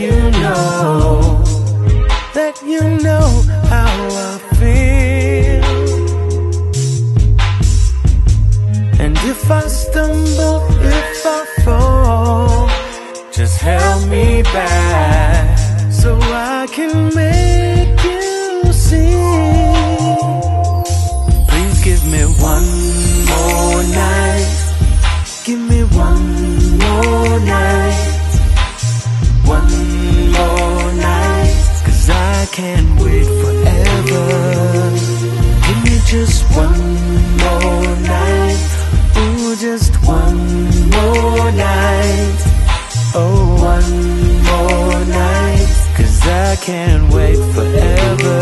you know, that you know if I stumble, if I fall, just help me back so I can make you see. Please give me one more night. Give me one more night. One more night. Cause I can't wait forever. Give me just one more night. I can't wait forever.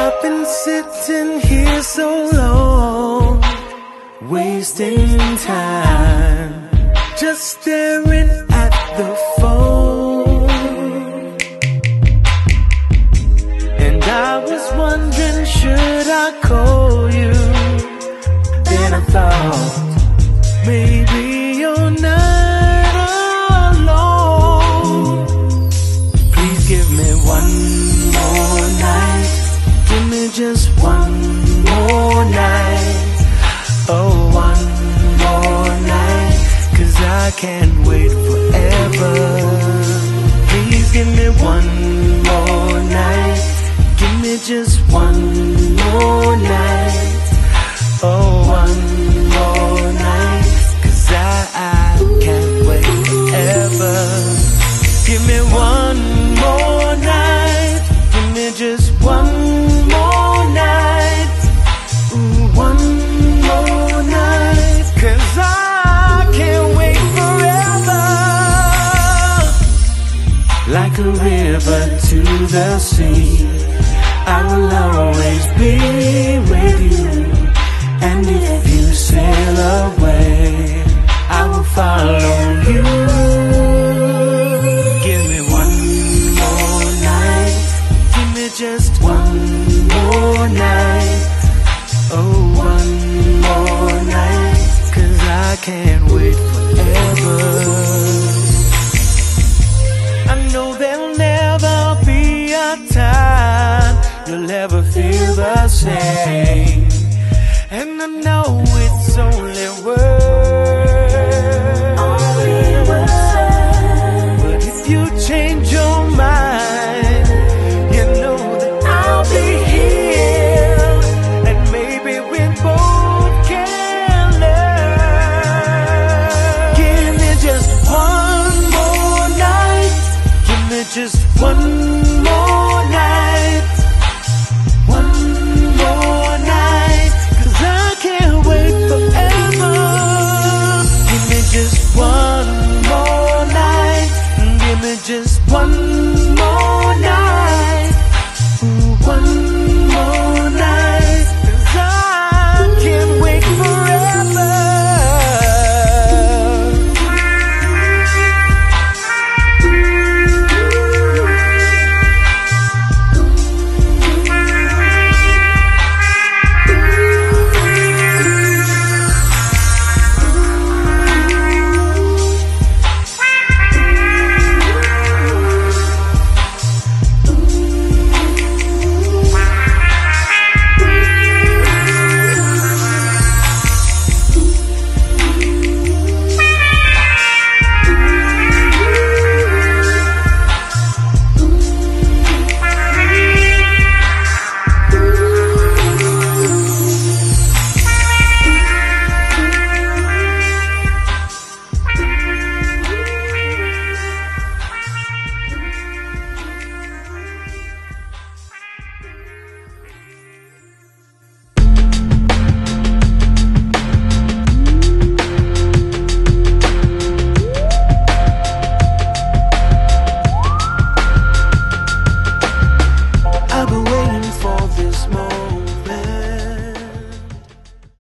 I've been sitting here so long, wasting time, just staring at the phone. And I was wondering, should I call you? Then I thought, maybe you're not alone. Please give me one more night. Give me just one more night. Oh, one more night. Cause I can't wait forever. Please give me one more night. Give me just one more night. A river to the sea. I will always be with you. And if you sail away, I will follow you. Give me one more night. Give me just one more night. Oh, one more night. Cause I can't you'll feel the same. And I know it's only words. just one